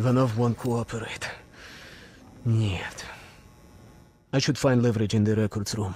Ivanov won't cooperate. Нет. I should find leverage in the records room.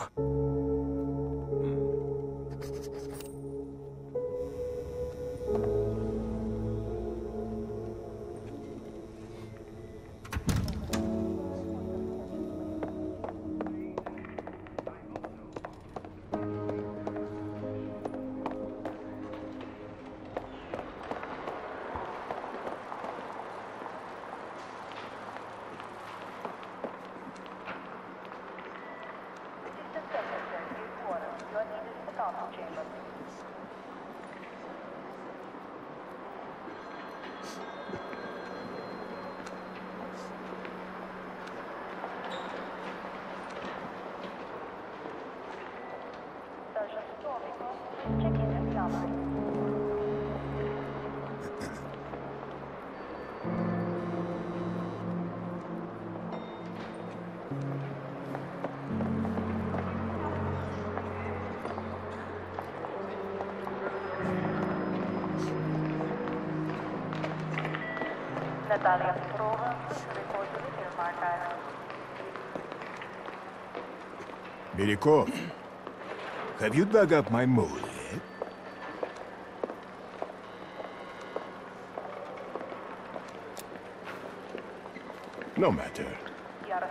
Archive. Belikov, have you dug up my mole yet? No matter.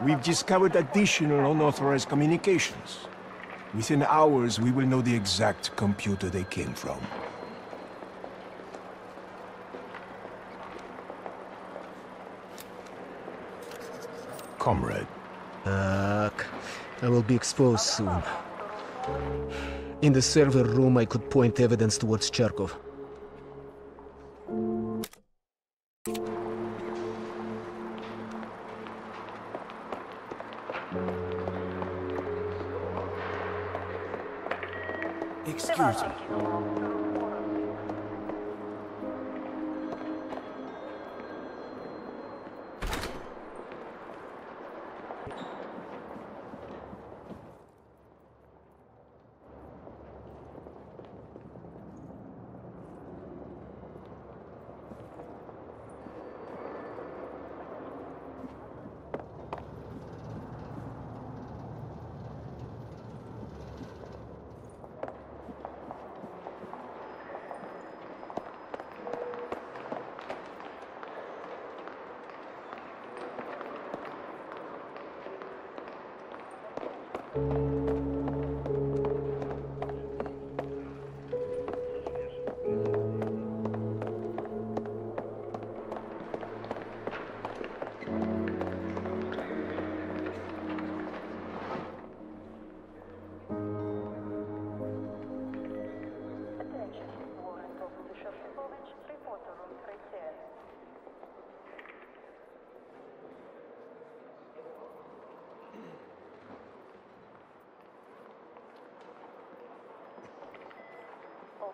We've discovered additional unauthorized communications. Within hours, we will know the exact computer they came from. Comrade, Fuck. I will be exposed soon. In the server room, I could point evidence towards Charkov. Excuse me.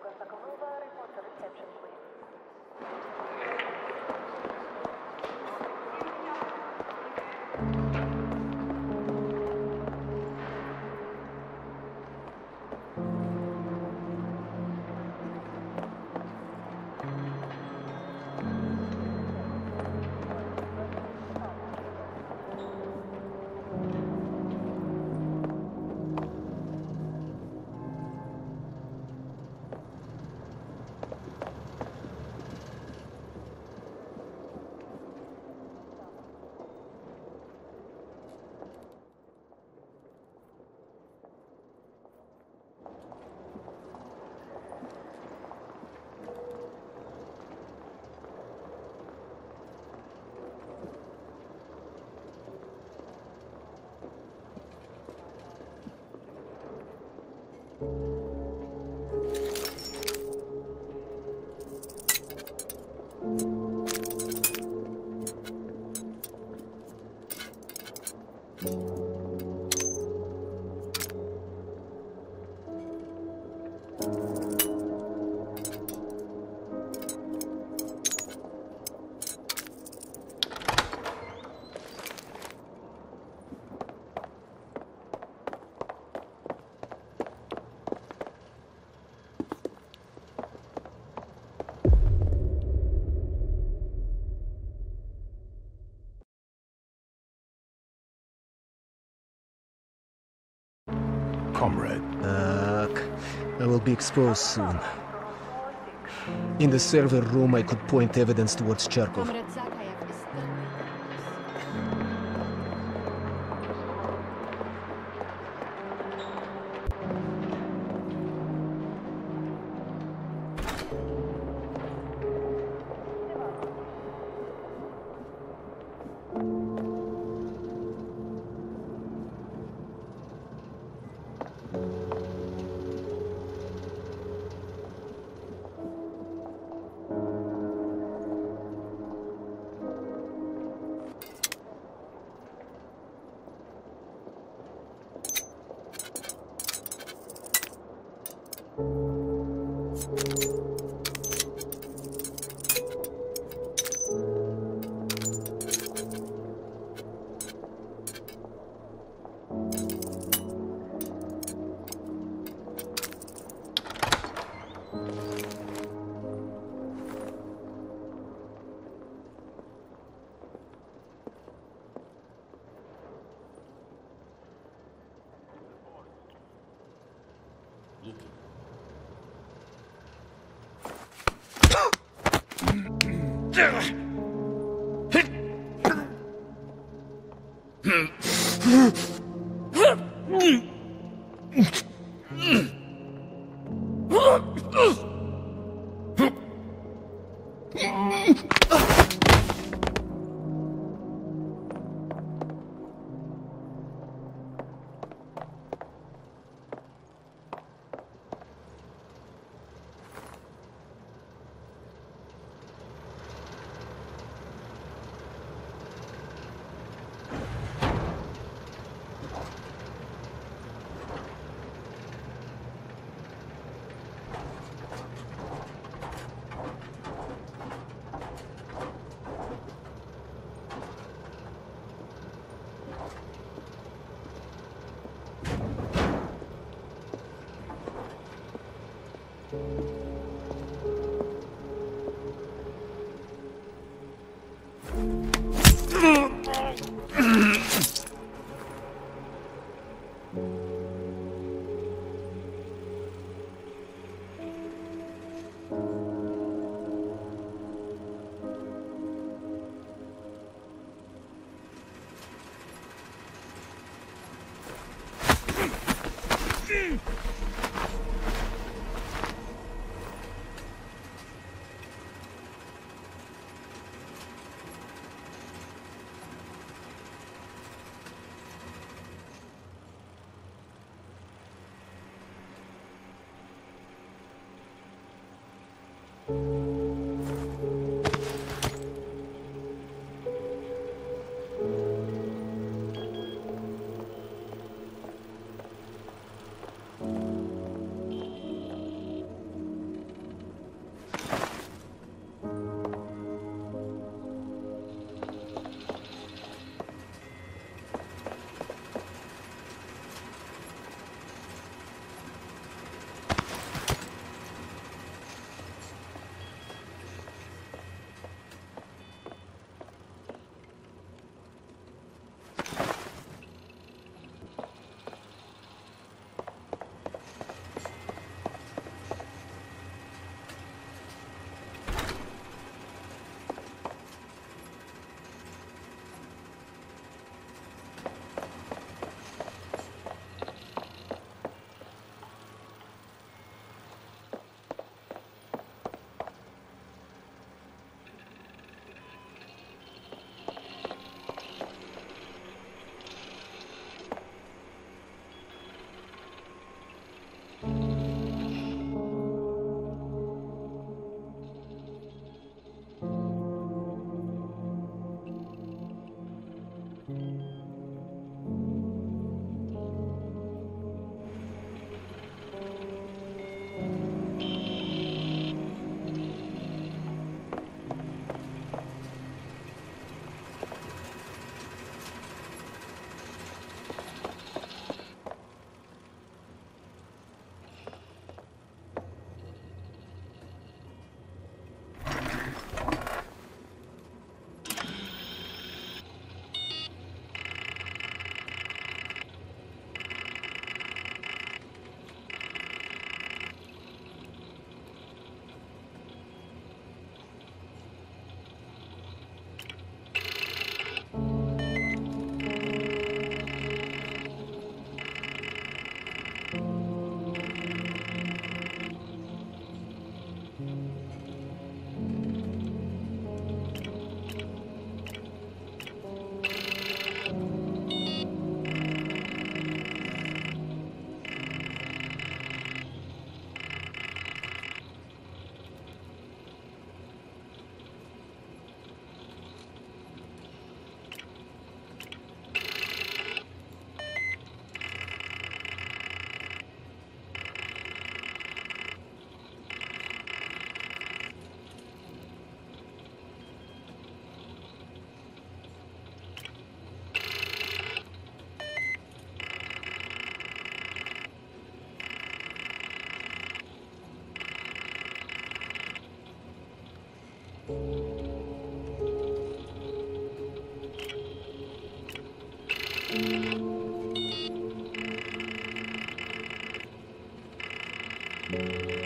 con esta be exposed soon. In the server room, I could point evidence towards Charkov. だっ。Música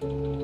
thank you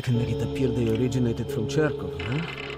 I can make it appear they originated from Charkov, huh?